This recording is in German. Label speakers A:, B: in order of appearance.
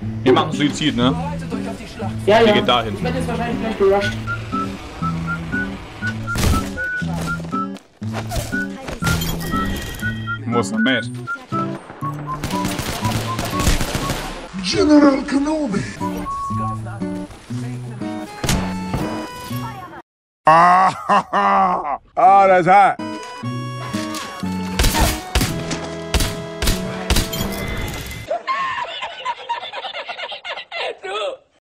A: Wir machen Suizid, ne?
B: Ja, ja.
A: geht dahin.
B: Ich werde jetzt wahrscheinlich gleich gerusht.
A: Muss er mit.
C: General Kenobi.
D: Ah, ah that's hot.